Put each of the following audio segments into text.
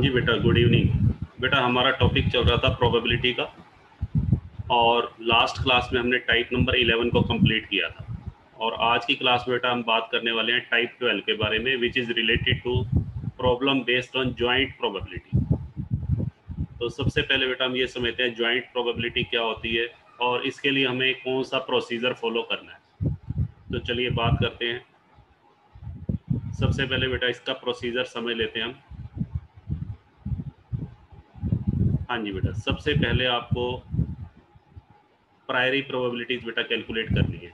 जी बेटा good evening बेटा, हमारा टॉपिक चल रहा था प्रोबेबिलिटी का और लास्ट क्लास में हमने टाइप नंबर 11 को कंप्लीट किया था। और आज की क्लास में बेटा हम बात करने वाले हैं टाइप 12 के बारे में which is related to problem based on joint probability तो सबसे पहले बेटा हम ये समझते हैं ज्वाइंट प्रोबेबिलिटी क्या होती है और इसके लिए हमें कौन सा प्रोसीजर फॉलो करना है। तो चलिए बात करते हैं। सबसे पहले बेटा इसका प्रोसीजर समझ लेते हैं हम। हाँ जी बेटा, सबसे पहले आपको प्रायरी प्रोबेबिलिटीज बेटा कैलकुलेट करनी है।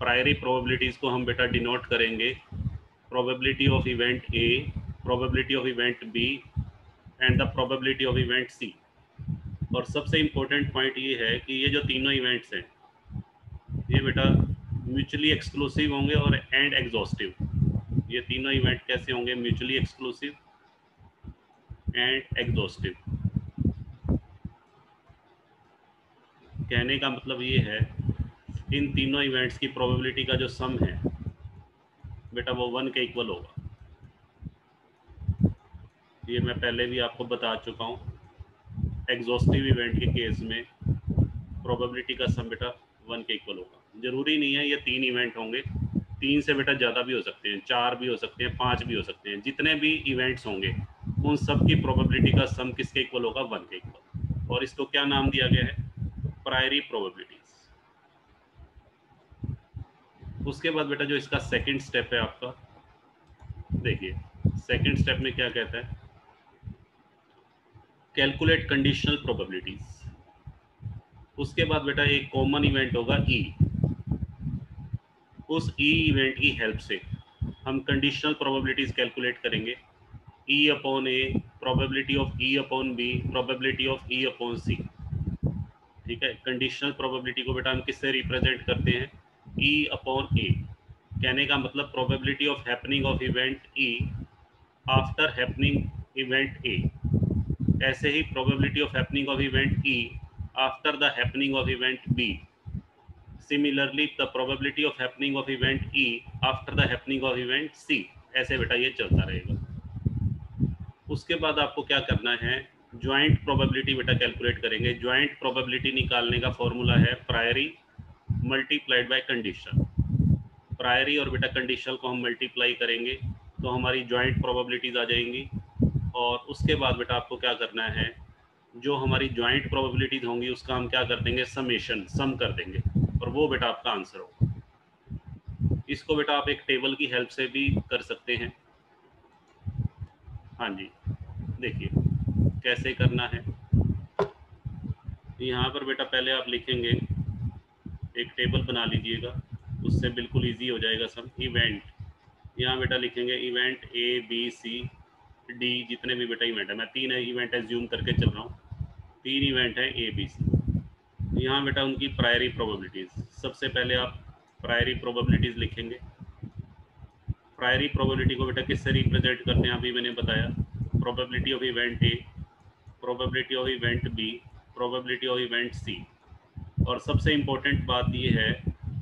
प्रायरी प्रोबेबिलिटीज को हम बेटा डिनोट करेंगे। Probability of event A probability of event B and the probability of event C और सबसे इम्पोर्टेंट पॉइंट ये है कि ये जो तीनों इवेंट्स हैं, ये बेटा म्यूचुअली एक्सक्लूसिव होंगे और एंड एग्जॉस्टिव ये तीनों इवेंट कैसे होंगे? म्यूचुअली एक्सक्लूसिव एंड एग्जॉस्टिव कहने का मतलब ये है, इन तीनों इवेंट्स की प्रोबेबिलिटी का जो सम है, बेटा वो वन के इक्वल होगा। ये मैं पहले भी आपको बता चुका हूँ एग्जॉस्टिव इवेंट के केस में प्रोबेबिलिटी का सम बेटा वन के इक्वल होगा। ज़रूरी नहीं है ये तीन इवेंट होंगे। तीन से बेटा ज़्यादा भी हो सकते हैं, चार भी हो सकते हैं, पाँच भी हो सकते हैं। जितने भी इवेंट्स होंगे, उन सब की प्रोबेबिलिटी का सम किसके इक्वल होगा? वन के इक्वल और इसको क्या नाम दिया गया है? प्रायरी प्रोबेबिलिटीज उसके बाद बेटा जो इसका सेकंड स्टेप है आपका, देखिए सेकंड स्टेप में क्या कहता है? कैलकुलेट कंडीशनल प्रोबेबिलिटीज उसके बाद बेटा एक कॉमन इवेंट होगा ई e. उस ई e इवेंट की हेल्प से हम कंडीशनल प्रोबेबिलिटीज कैलकुलेट करेंगे। E upon A probability of E upon B probability of E upon C ठीक है कंडीशनल प्रोबेबिलिटी को बेटा हम किससे रिप्रेजेंट करते हैं? ई अपॉन ए कहने का मतलब probability of happening of event E after happening event A ऐसे ही probability of happening of event E after the happening of event B similarly the probability of happening of event E after the happening of event C ऐसे बेटा ये चलता रहेगा। उसके बाद आपको क्या करना है? ज्वाइंट प्रोबेबिलिटी बेटा कैलकुलेट करेंगे। ज्वाइंट प्रोबेबिलिटी निकालने का फॉर्मूला है priori multiplied by condition priori और बेटा कंडीशन को हम मल्टीप्लाई करेंगे तो हमारी ज्वाइंट प्रोबेबिलिटीज आ जाएँगी। और उसके बाद बेटा आपको क्या करना है, जो हमारी ज्वाइंट प्रोबेबिलिटीज होंगी, उसका हम क्या कर देंगे समेशन सम कर देंगे। और वो बेटा आपका आंसर होगा। इसको बेटा आप एक टेबल की हेल्प से भी कर सकते हैं। हाँ जी, देखिए। कैसे करना है। यहाँ पर बेटा पहले आप लिखेंगे। एक टेबल बना लीजिएगा। उससे बिल्कुल इजी हो जाएगा सब इवेंट यहाँ बेटा लिखेंगे event A B C D जितने भी बेटा इवेंट है। मैं तीन इवेंट एज्यूम करके चल रहा हूँ। तीन इवेंट है ए बी सी यहाँ बेटा उनकी प्रायरी प्रोबेबिलिटीज़ सबसे पहले आप प्रायरी प्रोबेबिलिटीज़ लिखेंगे। प्रायरी प्रोबेबिलिटी को बेटा किससे रिप्रेजेंट करते हैं? अभी मैंने बताया। Probability of event A probability of event B probability of event C और सबसे इम्पोर्टेंट बात ये है,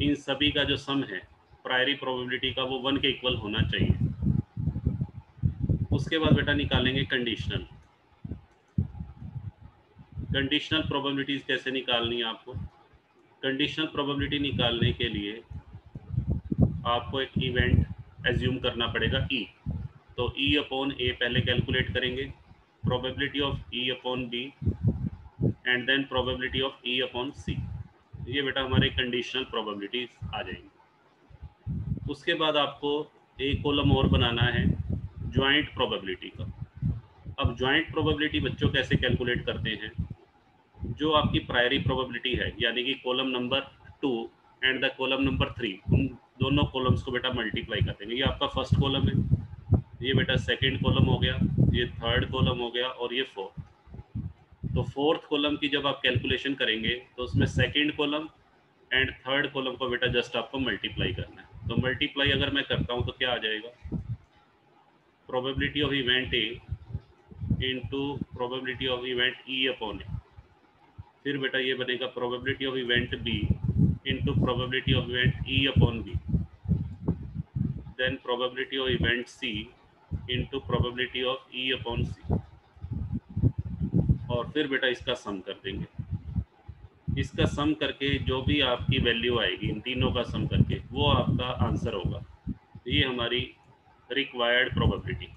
इन सभी का जो सम है प्रायरी प्रोबेबिलिटी का वो वन के इक्वल होना चाहिए। उसके बाद बेटा निकालेंगे कंडीशनल कंडीशनल प्रोबेबिलिटीज़ कैसे निकालनी है आपको? कंडीशनल प्रोबेबिलिटी निकालने के लिए आपको एक इवेंट एज्यूम करना पड़ेगा ई e. तो ई अपॉन ए पहले कैलकुलेट करेंगे। Probability of E upon B and then probability of E upon C. ये बेटा हमारे कंडीशनल प्रोबेबिलिटीज आ जाएँगी। उसके बाद आपको एक कॉलम और बनाना है ज्वाइंट प्रोबेबिलिटी का। अब ज्वाइंट प्रोबेबिलिटी बच्चों कैसे कैलकुलेट करते हैं? जो आपकी प्रायरी प्रोबेबिलिटी है, यानी कि column number two and the column number three उन दोनों कॉलम्स को बेटा मल्टीप्लाई कर देंगे। ये आपका फ़र्स्ट कॉलम है। ये बेटा सेकंड कॉलम हो गया। ये थर्ड कॉलम हो गया और ये फोर्थ तो फोर्थ कॉलम की जब आप कैलकुलेशन करेंगे तो उसमें second column and third column को बेटा जस्ट आपको मल्टीप्लाई करना है. तो मल्टीप्लाई अगर मैं करता हूँ तो क्या आ जाएगा? Probability of event A into probability of event E upon A फिर बेटा ये बनेगा probability of event B into probability of event E upon B then probability of event C into probability of E upon C. और फिर बेटा इसका सम कर देंगे। इसका सम करके जो भी आपकी वैल्यू आएगी, इन तीनों का सम करके, वो आपका आंसर होगा। ये हमारी रिक्वायर्ड प्रोबेबिलिटी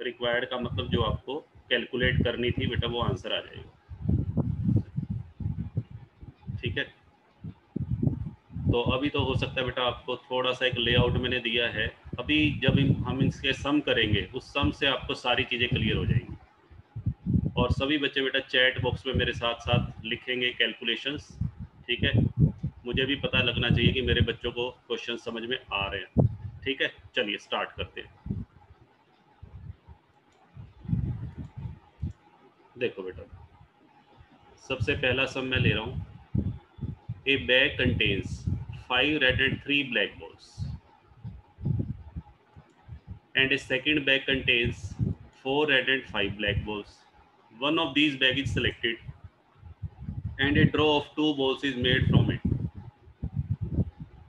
रिक्वायर्ड का मतलब जो आपको कैलकुलेट करनी थी, बेटा वो आंसर आ जाएगा। ठीक है? तो अभी तो हो सकता है बेटा आपको थोड़ा सा एक लेआउट मैंने दिया है। अभी जब हम इसके सम करेंगे, उस सम से आपको सारी चीज़ें क्लियर हो जाएँगी। और सभी बच्चे बेटा चैट बॉक्स में मेरे साथ साथ लिखेंगे कैलकुलेशंस ठीक है? मुझे भी पता लगना चाहिए कि मेरे बच्चों को क्वेश्चन समझ में आ रहे हैं। ठीक है? चलिए स्टार्ट करते हैं। देखो बेटा, सबसे पहला सम मैं ले रहा हूँ। A bag contains five red and three black balls and a second bag contains four red and five black balls. One of these bag is selected and a draw of two balls is made from it.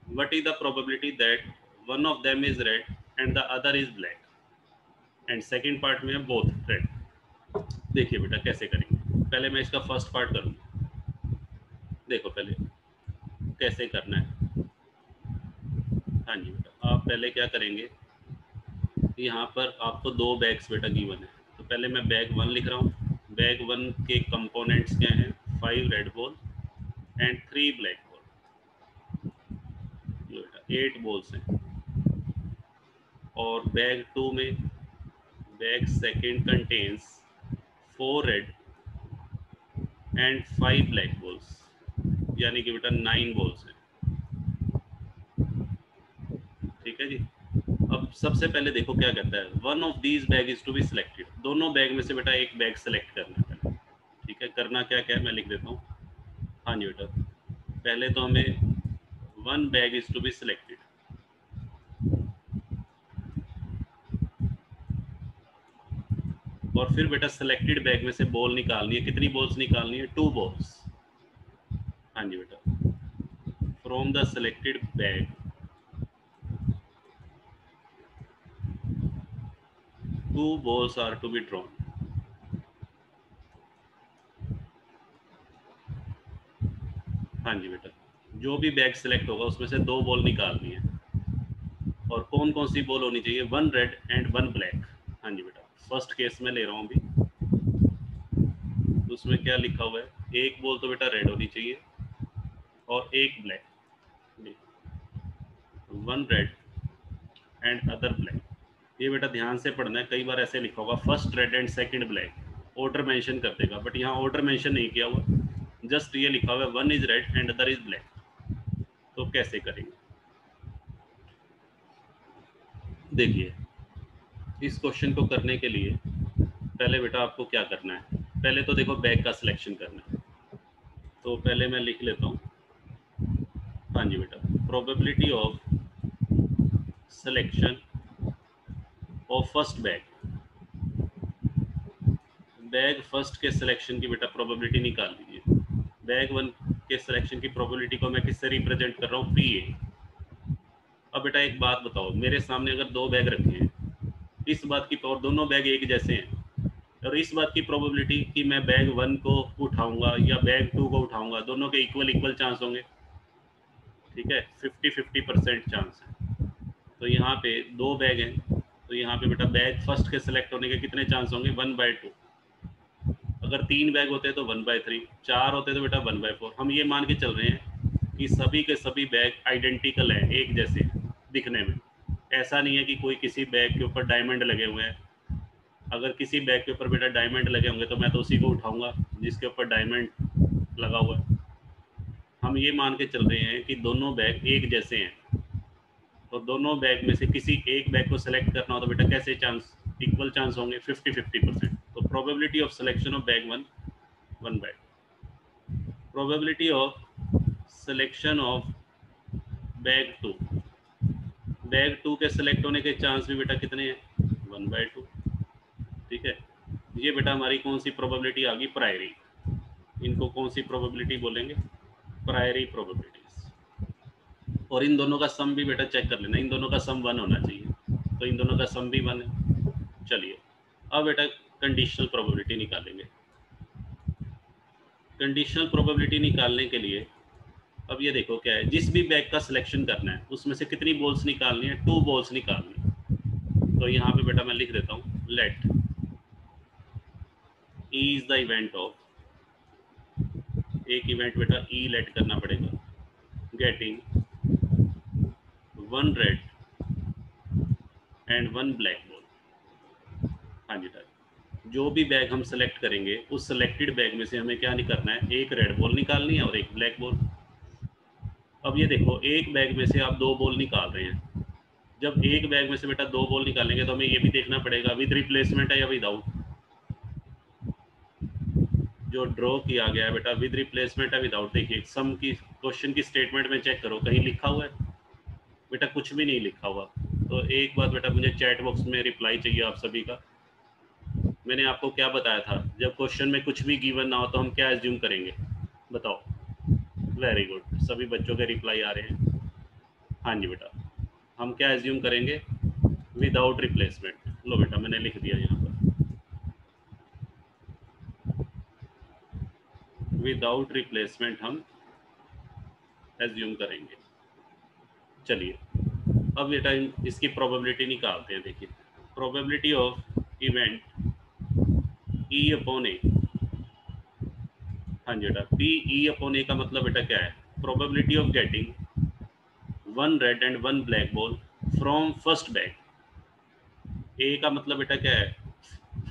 What is the probability that one of them is red and the other is black? And second part में both red. देखिए बेटा कैसे करेंगे पहले मैं इसका first part करूँगा देखो पहले कैसे करना है हाँ जी बेटा आप पहले क्या करेंगे यहाँ पर आपको दो बैग्स बेटा गिवन है। तो पहले मैं बैग वन लिख रहा हूँ। बैग वन के कंपोनेंट्स क्या हैं? Five red ball and three black ball बेटा एट बॉल्स हैं। और बैग टू में bag second contains four red and five black balls यानी कि बेटा नाइन बॉल्स हैं। ठीक है जी? अब सबसे पहले देखो क्या कहता है। One of these bag is to be selected दोनों बैग में से बेटा एक बैग सेलेक्ट करना है। ठीक है? करना क्या क्या है? मैं लिख देता हूँ। हाँ जी बेटा। पहले तो हमें one bag is to be selected और फिर बेटा सिलेक्टेड बैग में से बॉल निकालनी है। कितनी बॉल्स निकालनी है? टू बॉल्स हाँ जी बेटा। From the selected bag two balls are to be drawn हाँ जी बेटा। जो भी बैग सेलेक्ट होगा, उसमें से दो बॉल निकालनी है। और कौन कौन सी बॉल होनी चाहिए? One red and one black हाँ जी बेटा। फ़र्स्ट केस में ले रहा हूँ अभी। उसमें क्या लिखा हुआ है? एक बॉल तो बेटा रेड होनी चाहिए और एक black one red and other black ये बेटा ध्यान से पढ़ना है, कई बार ऐसे लिखा होगा first red and second black order mention कर देगा बट यहाँ ऑर्डर मेंशन नहीं किया हुआ जस्ट ये लिखा हुआ है one is red and other is black तो कैसे करेंगे? देखिए, इस क्वेश्चन को करने के लिए, पहले बेटा आपको क्या करना है? पहले तो देखो बैग का सिलेक्शन करना है तो पहले मैं लिख लेता हूँ हाँ जी बेटा probability of selection of first bag bag first के सिलेक्शन की बेटा प्रोबेबिलिटी निकाल लीजिए बैग वन के सिलेक्शन की प्रोबेबिलिटी को मैं किससे रिप्रेजेंट कर रहा हूँ? पी ए अब बेटा एक बात बताओ, मेरे सामने अगर दो बैग रखे हैं, इस बात की और दोनों बैग एक जैसे हैं, और इस बात की प्रोबेबिलिटी कि मैं बैग वन को उठाऊँगा या बैग टू को उठाऊँगा, दोनों के इक्वल इक्वल चांस होंगे। ठीक है? फिफ्टी फिफ्टी परसेंट चांस है। तो यहाँ पे दो बैग हैं। तो यहाँ पे बेटा बैग फ़र्स्ट के सिलेक्ट होने के कितने चांस होंगे? वन बाय टू अगर तीन बैग होते हैं तो वन बाय थ्री चार होते तो बेटा वन बाय फोर हम ये मान के चल रहे हैं कि सभी के सभी बैग आइडेंटिकल हैं, एक जैसे दिखने में। ऐसा नहीं है कि कोई किसी बैग के ऊपर डायमंड लगे हुए हैं। अगर किसी बैग के ऊपर बेटा डायमंड लगे होंगे तो मैं तो उसी को उठाऊँगा जिसके ऊपर डायमंड लगा हुआ है। हम ये मान के चल रहे हैं कि दोनों बैग एक जैसे हैं। तो दोनों बैग में से किसी एक बैग को सिलेक्ट करना हो तो बेटा कैसे चांस इक्वल चांस होंगे? फिफ्टी फिफ्टी परसेंट तो probability of selection of bag one one bag probability of selection of bag two bag two के सिलेक्ट होने के चांस भी बेटा कितने हैं? वन बाई टू ठीक है? ये बेटा हमारी कौन सी प्रोबेबिलिटी आ गई? प्रायरी इनको कौन सी प्रोबेबिलिटी बोलेंगे? प्रायरी प्रोबेबिलिटीज और इन दोनों का सम भी बेटा चेक कर लेना। इन दोनों का सम वन होना चाहिए। तो इन दोनों का सम भी वन है। चलिए। अब बेटा कंडीशनल प्रोबेबिलिटी निकालेंगे। कंडीशनल प्रोबेबिलिटी निकालने के लिए, अब ये देखो क्या है। जिस भी बैग का सिलेक्शन करना है, उसमें से कितनी बॉल्स निकालनी है? टू बॉल्स निकालनी है। तो यहाँ पे बेटा मैं लिख देता हूँ। Let E is the event of एक इवेंट बेटा ई लेट करना पड़ेगा। Getting one red and one black ball हाँ जी सर जो भी बैग हम सेलेक्ट करेंगे, उस सेलेक्टेड बैग में से हमें क्या नहीं करना है? एक रेड बॉल निकालनी है और एक ब्लैक बॉल अब ये देखो, एक बैग में से आप दो बॉल निकाल रहे हैं। जब एक बैग में से बेटा दो बॉल निकालेंगे तो हमें ये भी देखना पड़ेगा, विद रिप्लेसमेंट है या विदाउट जो ड्रॉ किया गया है बेटा, विद रिप्लेसमेंट है विदाउट देखिए सम की क्वेश्चन की स्टेटमेंट में चेक करो, कहीं लिखा हुआ है? बेटा कुछ भी नहीं लिखा हुआ। तो एक बात बेटा, मुझे चैट बॉक्स में रिप्लाई चाहिए आप सभी का। मैंने आपको क्या बताया था, जब क्वेश्चन में कुछ भी गिवन ना हो तो हम क्या एज्यूम करेंगे? बताओ। वेरी गुड सभी बच्चों के रिप्लाई आ रहे हैं। हाँ जी बेटा। हम क्या एज्यूम करेंगे? विदाउट रिप्लेसमेंट लो बेटा, मैंने लिख दिया यहाँ पर। विदाउट रिप्लेसमेंट हम एज्यूम करेंगे। चलिए। अब बेटा इसकी प्रोबेबिलिटी निकालते हैं, देखिए। Probability of event E upon A हाँ जी बेटा पी ई अपॉन ए का मतलब बेटा क्या है? Probability of getting one red and one black ball from first bag A का मतलब बेटा क्या है?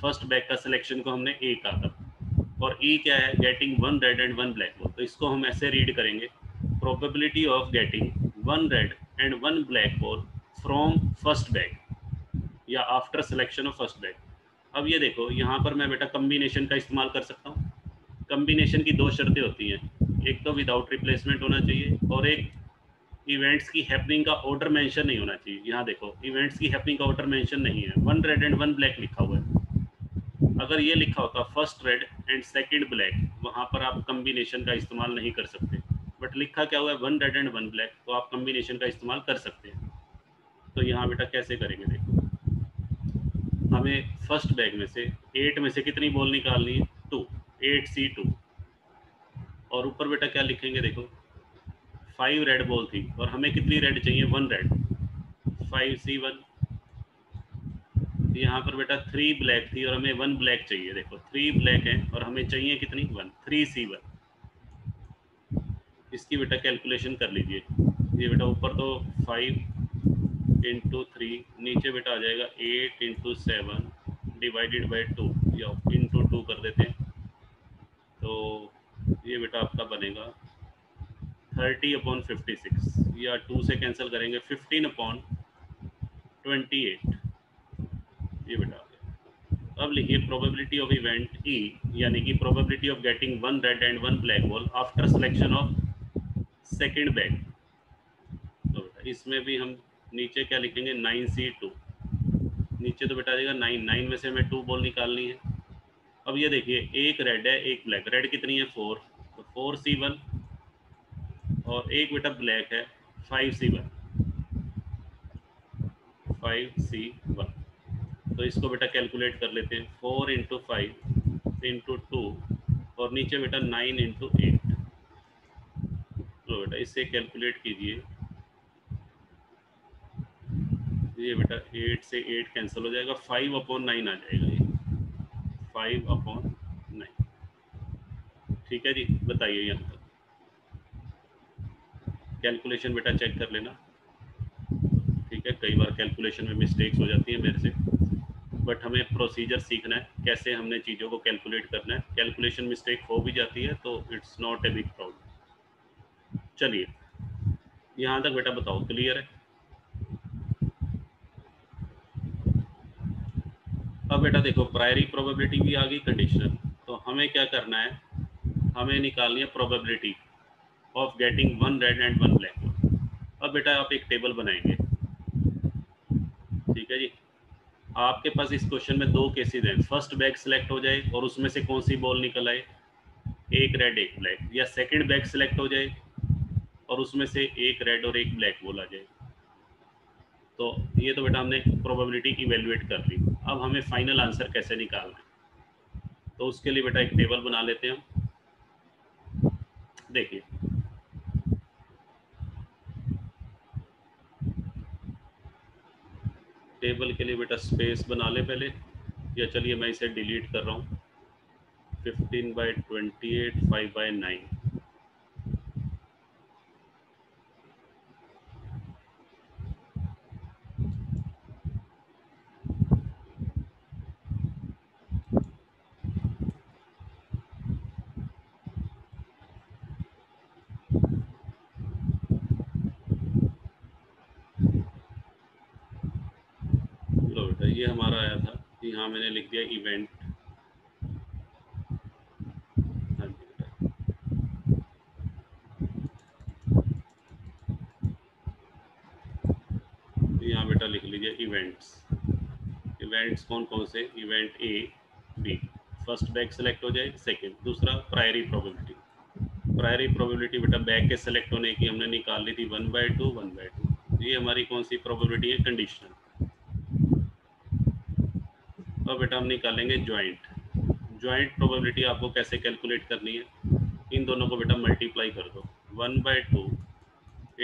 फ़र्स्ट बैग का सिलेक्शन को हमने ए कहा था। और ई e क्या है? Getting one red and one black ball तो इसको हम ऐसे रीड करेंगे। Probability of getting one red and one black ball from first bag या after selection of first bag अब ये देखो, यहाँ पर मैं बेटा कम्बिनेशन का इस्तेमाल कर सकता हूँ। कम्बिनेशन की दो शर्तें होती हैं। एक तो विदाउट रिप्लेसमेंट होना चाहिए और एक इवेंट्स की हैपनिंग का ऑर्डर मेंशन नहीं होना चाहिए। यहाँ देखो इवेंट्स की हैपनिंग का ऑर्डर मेंशन नहीं है। One red and one black लिखा हुआ है। अगर ये लिखा होता first red and second black वहाँ पर आप कम्बिनेशन का इस्तेमाल नहीं कर सकते। बट लिखा क्या हुआ है? One red and one black तो आप कम्बिनेशन का इस्तेमाल कर सकते हैं। तो यहाँ बेटा कैसे करेंगे देखो। हमें फ़र्स्ट बैग में से एट में से कितनी बॉल निकालनी है? टू एट सी टू और ऊपर बेटा क्या लिखेंगे देखो? फाइव रेड बॉल थी। और हमें कितनी रेड चाहिए? One red five C one यहाँ पर बेटा थ्री ब्लैक थी और हमें वन ब्लैक चाहिए। देखो थ्री ब्लैक है और हमें चाहिए कितनी? वन थ्री सी वन इसकी बेटा कैलकुलेशन कर लीजिए। ये बेटा ऊपर तो फाइव इंटू थ्री नीचे बेटा आ जाएगा eight into seven divided by two या इंटू टू कर देते हैं। तो ये बेटा आपका बनेगा थर्टी अपॉन फिफ्टी सिक्स या टू से कैंसिल करेंगे फिफ्टीन अपॉन ट्वेंटी एट ये बेटा अब लिखिए प्रोबेबिलिटी ऑफ़ इवेंट ई यानी कि probability of getting one red and one black ball after selection of second bag तो बेटा इसमें भी हम नीचे क्या लिखेंगे? नाइन सी टू नीचे तो बेटा देगा नाइन नाइन में से हमें टू बॉल निकालनी है। अब ये देखिए, एक रेड है, एक ब्लैक रेड कितनी है? फोर तो फोर सी वन और एक बेटा ब्लैक है five C one five C one तो इसको बेटा कैलकुलेट कर लेते हैं। Four into five into two और नीचे बेटा नाइन इंटू एट तो बेटा इससे कैलकुलेट कीजिए। ये बेटा एट से एट कैंसिल हो जाएगा फाइव अपॉन नाइन आ जाएगा ये। फाइव अपॉन नाइन ठीक है जी? बताइए यहाँ तक। कैलकुलेशन बेटा चेक कर लेना। ठीक है, कई बार कैलकुलेशन में मिस्टेक्स हो जाती है मेरे से। बट हमें प्रोसीजर सीखना है, कैसे हमने चीज़ों को कैलकुलेट करना है। कैलकुलेशन मिस्टेक हो भी जाती है तो it's not a big problem चलिए। यहाँ तक बेटा बताओ क्लियर है? अब बेटा देखो प्रायरी प्रोबेबिलिटी भी आ गई कंडीशनल तो हमें क्या करना है? हमें निकालनी है probability of getting one red and one black अब बेटा आप एक टेबल बनाएँगे। ठीक है जी? आपके पास इस क्वेश्चन में दो केसेस हैं। फ़र्स्ट बैग सिलेक्ट हो जाए और उसमें से कौन सी बॉल निकल आए? एक रेड एक ब्लैक या सेकंड बैग सिलेक्ट हो जाए और उसमें से एक रेड और एक ब्लैक बोला जाए। तो ये तो बेटा हमने प्रोबेबिलिटी इवेल्युएट कर ली। अब हमें फाइनल आंसर कैसे निकालना है? तो उसके लिए बेटा एक टेबल बना लेते हैं हम। देखिए। टेबल के लिए बेटा स्पेस बना ले पहले। या चलिए मैं इसे डिलीट कर रहा हूँ। 15 बाई 28 5 बाई नाइन यहाँ मैंने लिख दिया इवेंट हाँ यहाँ बेटा लिख लीजिए इवेंट्स इवेंट्स कौन कौन से? Event A B first bag select हो जाए सेकंड दूसरा प्रायरी प्रोबेबिलिटी प्रायरी प्रोबेबिलिटी बेटा बैग के सेलेक्ट होने की हमने निकाल ली थी one by two one by two ये हमारी कौन सी प्रोबेबिलिटी है? कंडीशनल तो बेटा हम निकालेंगे ज्वाइंट ज्वाइंट प्रोबेबिलिटी आपको कैसे कैलकुलेट करनी है? इन दोनों को बेटा मल्टीप्लाई कर दो. One by two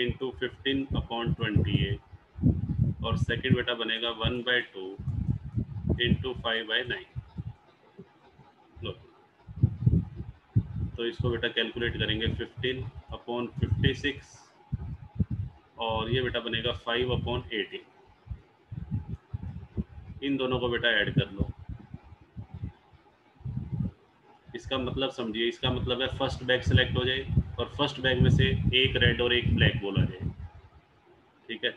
into fifteen upon twenty eight और सेकेंड बेटा बनेगा one by two into five by nine तो इसको बेटा कैलकुलेट करेंगे फिफ्टीन अपॉन फिफ्टी सिक्स और ये बेटा बनेगा फाइव अपॉन एटीन इन दोनों को बेटा ऐड कर लो। इसका मतलब समझिए, इसका मतलब है फ़र्स्ट बैग सेलेक्ट हो जाए और फ़र्स्ट बैग में से एक रेड और एक ब्लैक बोला जाए। ठीक है?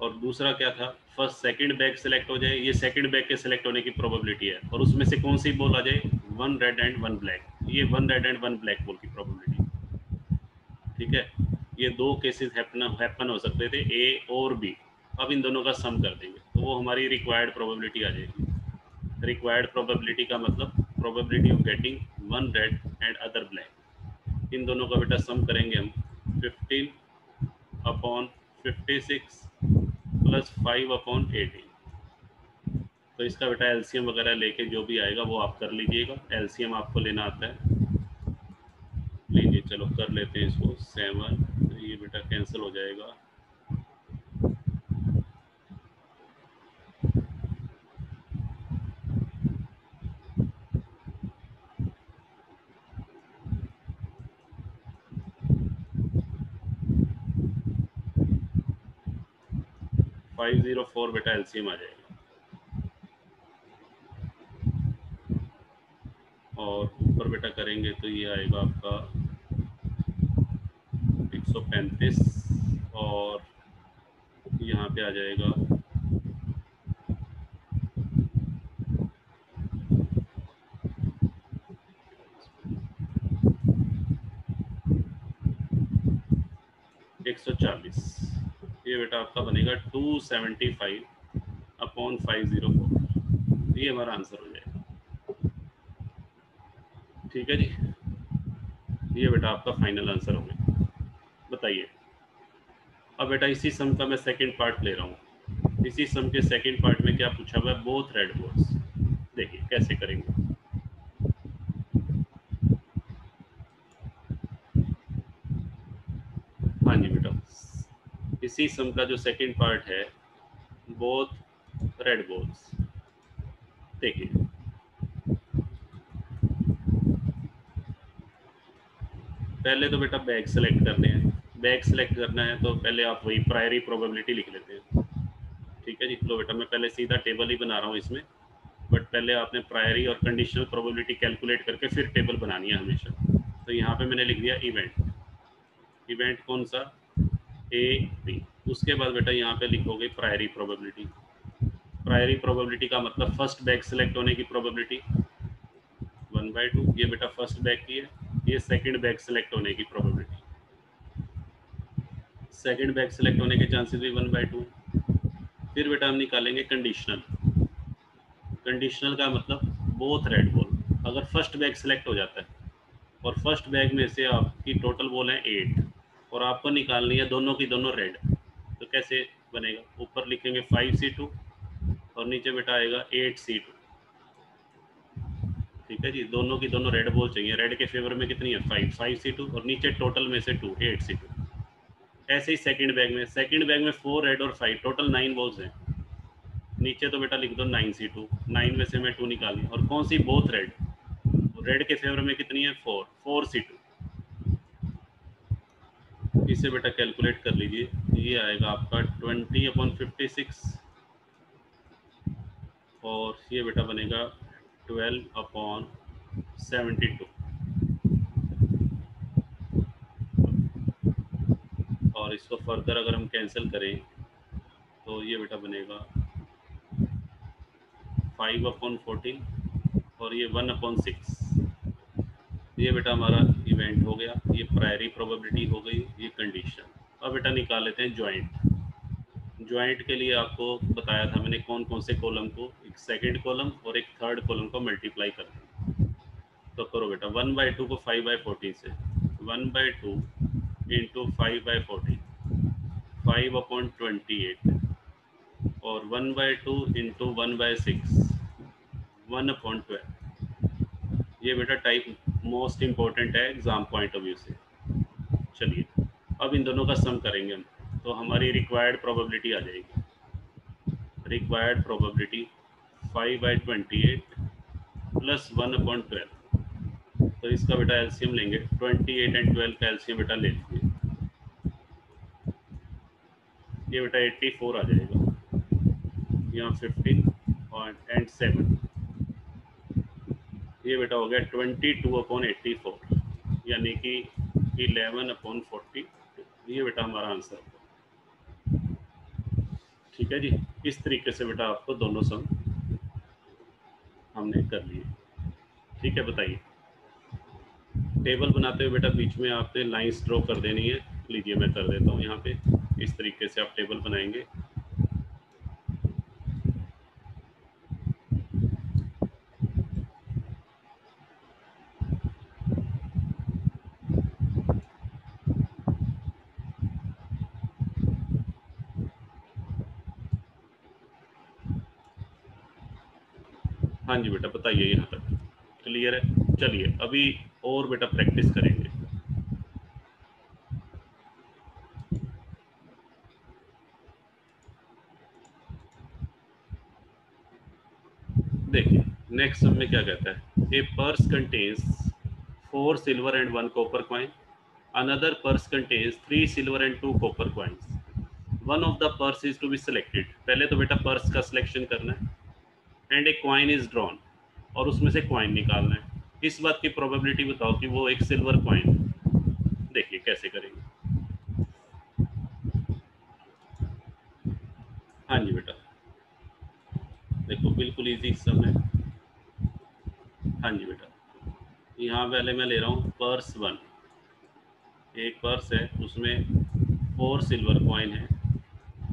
और दूसरा क्या था? फ़र्स्ट सेकंड बैग सेलेक्ट हो जाए। ये सेकंड बैग के सेलेक्ट होने की प्रोबेबिलिटी है। और उसमें से कौन सी बोल आ जाए? One red and one black ये one red and one black ball की प्रोबेबिलिटी ठीक है? ये दो केसेस हैपन हैपन हो सकते थे ए और बी अब इन दोनों का सम कर देंगे। तो वो हमारी रिक्वायर्ड प्रोबेबिलिटी आ जाएगी। रिक्वायर्ड प्रोबेबिलिटी का मतलब probability of getting one red and other black इन दोनों का बेटा सम करेंगे हम 15 अपॉन 56 प्लस 5 अपॉन 18 तो इसका बेटा एलसीएम वगैरह लेके जो भी आएगा वो आप कर लीजिएगा। एलसीएम आपको लेना आता है। लीजिए चलो कर लेते हैं इसको। सेवन तो ये बेटा कैंसिल हो जाएगा। फाइव ज़ीरो फोर बेटा एलसीएम आ जाएगा। और ऊपर बेटा करेंगे तो ये आएगा आपका एक सौ पैंतीस और यहाँ पे आ जाएगा एक सौ चालीस। ये बेटा आपका बनेगा two seventy five upon five zero four ये हमारा आंसर हो जाएगा। ठीक है जी? ये बेटा आपका फाइनल आंसर हो गया। बताइए। अब बेटा इसी सम का मैं सेकंड पार्ट ले रहा हूँ। इसी सम के सेकंड पार्ट में क्या पूछा हुआ है? बोथ रेड बोर्ड्स देखिए, कैसे करेंगे हाँ जी बेटा इसी सम का जो सेकंड पार्ट है बोथ रेड बॉल्स देखिए। पहले तो बेटा बैग सेलेक्ट करने हैं। बैग सेलेक्ट करना है तो पहले आप वही प्रायरी प्रोबेबिलिटी लिख लेते हैं। ठीक है जी? लो बेटा, मैं पहले सीधा टेबल ही बना रहा हूँ इसमें। बट पहले आपने प्रायरी और कंडीशनल प्रोबेबिलिटी कैलकुलेट करके फिर टेबल बनानी है हमेशा। तो यहाँ पे मैंने लिख दिया इवेंट इवेंट कौन सा? ए बी उसके बाद बेटा यहाँ पे लिखोगे प्रायरी प्रोबेबिलिटी प्रायरी प्रोबेबिलिटी का मतलब फ़र्स्ट बैग सेलेक्ट होने की प्रोबेबिलिटी वन बाई टू ये बेटा फ़र्स्ट बैग की है। ये सेकंड बैग सेलेक्ट होने की प्रोबेबिलिटी सेकंड बैग सेलेक्ट होने के चांसेस भी वन बाई टू फिर बेटा हम निकालेंगे कंडीशनल कंडीशनल का मतलब बोथ रेड बॉल अगर फ़र्स्ट बैग सेलेक्ट हो जाता है, और फ़र्स्ट बैग में से आपकी टोटल बॉल है एट और आपको निकालनी है दोनों की दोनों रेड तो कैसे बनेगा? ऊपर लिखेंगे फाइव सी टू और नीचे बेटा आएगा एट सी टू ठीक है जी? दोनों की दोनों रेड बॉल चाहिए। रेड के फेवर में कितनी है? फाइव फाइव सी टू और नीचे टोटल में से टू एट सी टू ऐसे ही सेकंड बैग में। सेकंड बैग में फोर रेड और फाइव टोटल नाइन बॉल्स हैं। नीचे तो बेटा लिख दो नाइन सी टू नाइन में से मैं टू निकाली और कौन सी? बोथ रेड रेड के फेवर में कितनी है? फोर फोर सी टू इसे बेटा कैलकुलेट कर लीजिए, ये आएगा आपका ट्वेंटी अपॉन फिफ्टी सिक्स। और ये बेटा बनेगा ट्वेल्व अपॉन सेवेंटी टू। और इसको फर्दर अगर हम कैंसिल करें तो ये बेटा बनेगा फाइव अपॉन फोर्टीन और ये वन अपॉन सिक्स। ये बेटा हमारा इवेंट हो गया, ये प्रायरी प्रोबेबिलिटी हो गई, ये कंडीशन अब बेटा निकाल लेते हैं ज्वाइंट ज्वाइंट के लिए आपको बताया था मैंने कौन कौन से कॉलम को, एक सेकंड कॉलम और एक थर्ड कॉलम को मल्टीप्लाई कर तो करो बेटा वन बाई टू को फाइव बाई फोर्टीन से one by two into five by fourteen five upon twenty eight और one by two into one by six one upon twelve ये बेटा टाइप मोस्ट इम्पोर्टेंट है एग्ज़ाम पॉइंट ऑफ़ व्यू से। चलिए, अब इन दोनों का सम करेंगे हम तो हमारी रिक्वायर्ड प्रोबेबिलिटी आ जाएगी। Required probability five by twenty eight plus one upon twelve तो इसका बेटा एल्सियम लेंगे ट्वेंटी एट एंड ट्वेल्व का एल्सियम बेटा ले लीजिए। ये बेटा एट्टी फोर आ जाएगा। यहाँ फिफ्टीन और एंड सेवन ये बेटा हो गया twenty two upon eighty four, यानी कि इलेवन अपॉन फोर्टी, ये बेटा हमारा आंसर होगा। ठीक है जी? इस तरीके से बेटा आपको दोनों सम हमने कर लिए। ठीक है, बताइए। टेबल बनाते हुए बेटा बीच में आपने लाइंस ड्रॉ कर देनी है। लीजिए मैं कर देता हूँ यहाँ पे। इस तरीके से आप टेबल बनाएँगे। हाँ जी बेटा, बताइए यहाँ तक। क्लियर है? चलिए, अभी और बेटा प्रैक्टिस करेंगे। देखिए नेक्स्ट सब में क्या कहता है? A purse contains four silver and one copper coin another purse contains three silver and two copper coins one of the purse is to be selected पहले तो बेटा पर्स का सिलेक्शन करना है। And a coin is drawn और उसमें से coin निकालना है। इस बात की प्रोबेबिलिटी बताओ कि वो एक सिल्वर क्वाइन देखिए कैसे करेंगे। हाँ जी बेटा। देखो बिल्कुल इजी सब है। हाँ जी बेटा। यहाँ पहले मैं ले रहा हूँ पर्स वन एक पर्स है, उसमें फोर सिल्वर क्वाइन है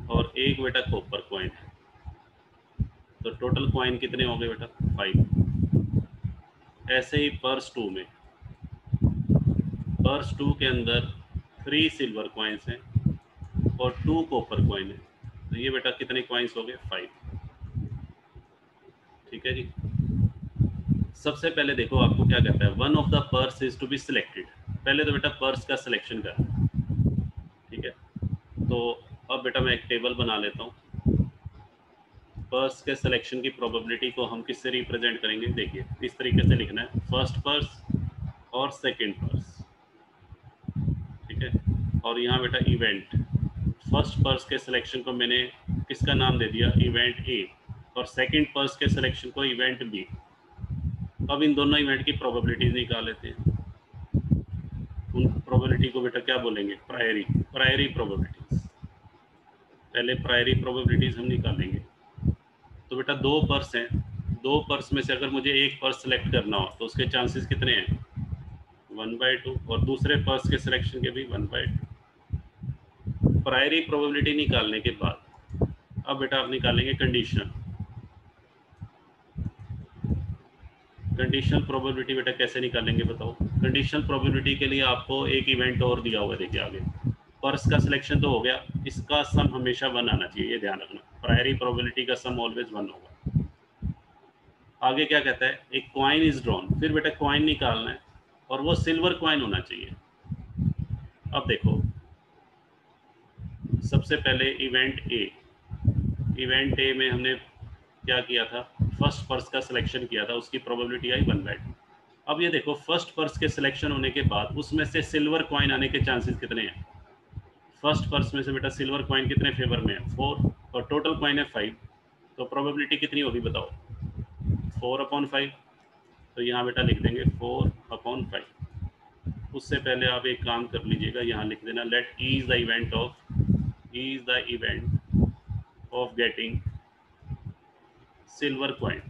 और एक बेटा कॉपर क्वाइन है। तो टोटल क्वाइन कितने हो गए बेटा? फाइव ऐसे ही पर्स टू में। पर्स टू के अंदर थ्री सिल्वर क्वाइंस हैं और टू कॉपर क्वाइन है। तो ये बेटा कितने क्वाइंस हो गए? फाइव ठीक है जी? सबसे पहले देखो आपको क्या कहता है। One of the purse is to be selected पहले तो बेटा पर्स का सिलेक्शन कर। ठीक है? तो अब बेटा मैं एक टेबल बना लेता हूँ। पर्स के सिलेक्शन की प्रोबेबिलिटी को हम किससे रिप्रेजेंट करेंगे? देखिए, इस तरीके से लिखना है। फ़र्स्ट पर्स और सेकंड पर्स। ठीक है? और यहाँ बेटा इवेंट फ़र्स्ट पर्स के सिलेक्शन को मैंने किसका नाम दे दिया? इवेंट ए और सेकंड पर्स के सिलेक्शन को इवेंट बी अब इन दोनों इवेंट की प्रोबेबिलिटीज निकाल लेते हैं। उन प्रोबेबिलिटी को बेटा क्या बोलेंगे? प्रायरी प्रायरी प्रोबेबिलिटीज पहले प्रायरी प्रोबेबिलिटीज हम निकालेंगे। तो बेटा दो पर्स हैं। दो पर्स में से अगर मुझे एक पर्स सेलेक्ट करना हो तो उसके चांसेस कितने हैं? वन बाई टू और दूसरे पर्स के सिलेक्शन के भी one by two priori probability निकालने के बाद। अब बेटा आप निकालेंगे कंडीशन कंडीशनल प्रोबेबिलिटी बेटा कैसे निकालेंगे बताओ? कंडीशनल प्रोबेबिलिटी के लिए आपको एक इवेंट और दिया हुआ देखिए आगे। पर्स का सिलेक्शन तो हो गया। इसका सम हमेशा वन आना चाहिए, ये ध्यान रखना। प्रायरी प्रोबेबिलिटी का सम ऑलवेज वन होगा। आगे क्या कहता है? एक क्वाइन इज़ ड्रॉन फिर बेटा क्वाइन निकालना है और वो सिल्वर क्वाइन होना चाहिए। अब देखो, सबसे पहले इवेंट ए इवेंट ए में हमने क्या किया था? फ़र्स्ट पर्स का सिलेक्शन किया था, उसकी प्रोबेबिलिटी आई वन बाई अब ये देखो फ़र्स्ट पर्स के सिलेक्शन होने के बाद उसमें से सिल्वर क्वाइन आने के चांसेस कितने हैं? फ़र्स्ट पर्स में से बेटा सिल्वर क्वाइन कितने फेवर में है? फोर और टोटल क्वाइन है फाइव तो प्रोबेबिलिटी कितनी होगी बताओ? फोर अपॉन फाइव तो यहाँ बेटा लिख देंगे फोर अपॉन फाइव उससे पहले आप एक काम कर लीजिएगा, यहाँ लिख देना let is the event of is the event of getting silver coin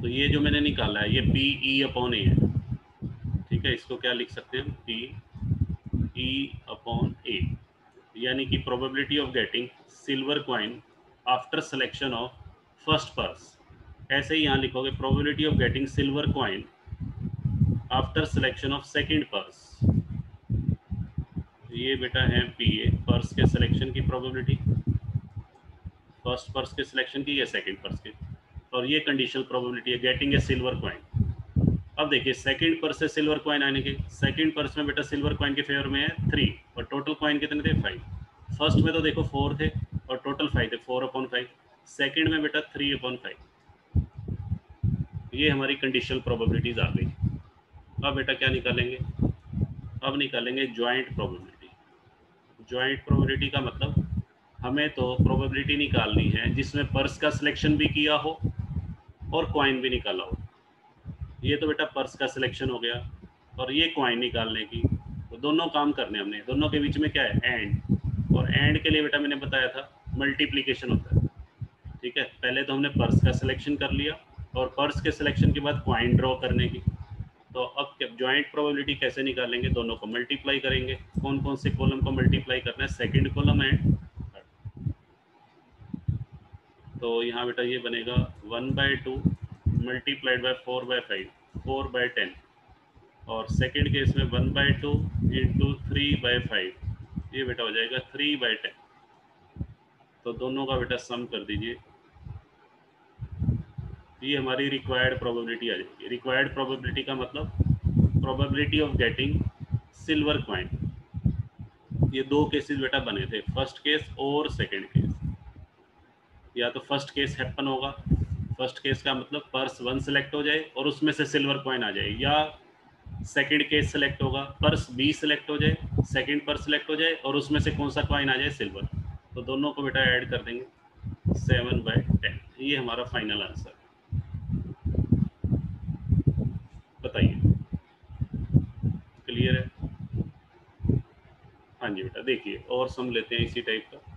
तो ये जो मैंने निकाला है, ये पी ई अपॉन ए है। ठीक है, इसको क्या लिख सकते हैं पी ई अपॉन ए यानी कि probability of getting silver coin after selection of first purse ऐसे ही यहाँ लिखोगे probability of getting silver coin after selection of second purse ये बेटा है पी ए पर्स के सिलेक्शन की प्रोबेबिलिटी फ़र्स्ट पर्स के सिलेक्शन की या सेकंड पर्स के? और ये कंडीशनल प्रोबेबिलिटी है गेटिंग ए सिल्वर क्वाइन अब देखिए सेकंड पर्स से सिल्वर कॉइन आने के सेकंड पर्स में बेटा सिल्वर कॉइन के फेवर में है थ्री और टोटल कॉइन कितने थे? फाइव फ़र्स्ट में तो देखो फोर थे और टोटल फाइव थे फोर अपॉन फाइव सेकेंड में बेटा थ्री अपॉन फाइव ये हमारी कंडीशनल प्रोबेबिलिटीज आ गई। अब बेटा क्या निकालेंगे? अब निकालेंगे ज्वाइंट प्रोबेबिलिटी ज्वाइंट प्रोबेबिलिटी का मतलब हमें तो प्रोबेबिलिटी निकालनी है जिसमें पर्स का सिलेक्शन भी किया हो और कॉइन भी निकाला हो। ये तो बेटा पर्स का सिलेक्शन हो गया और ये क्वाइन निकालने की। तो दोनों काम करने हमने। दोनों के बीच में क्या है? एंड और एंड के लिए बेटा मैंने बताया था मल्टीप्लीकेशन होता है। ठीक है? पहले तो हमने पर्स का सिलेक्शन कर लिया और पर्स के सिलेक्शन के बाद क्वाइन ड्रॉ करने की। तो अब ज्वाइंट प्रोबेबिलिटी कैसे निकालेंगे? दोनों को मल्टीप्लाई करेंगे। कौन कौन से कॉलम को मल्टीप्लाई करना है? सेकंड कॉलम एंड तो यहाँ बेटा ये बनेगा one by two multiplied by four by five four by ten और सेकंड केस में one by two into three by five ये बेटा हो जाएगा थ्री बाय टेन तो दोनों का बेटा सम कर दीजिए। ये हमारी रिक्वायर्ड प्रोबेबिलिटी आ जाएगी। रिक्वायर्ड प्रोबेबिलिटी का मतलब probability of getting silver coin ये दो केसेस बेटा बने थे। फ़र्स्ट केस और सेकंड केस या तो फ़र्स्ट केस हैपन होगा। फ़र्स्ट केस का मतलब पर्स वन सेलेक्ट हो जाए और उसमें से सिल्वर क्वाइन आ जाए, या सेकंड केस सेलेक्ट होगा, पर्स बी सेलेक्ट हो जाए, सेकंड पर्स सेलेक्ट हो जाए और उसमें से कौन सा क्वाइन आ जाए, सिल्वर। तो दोनों को बेटा ऐड कर देंगे। Seven by ten. ये हमारा फाइनल आंसर। बताइए। क्लियर है? हाँ जी बेटा, देखिए, और सम लेते हैं इसी टाइप का।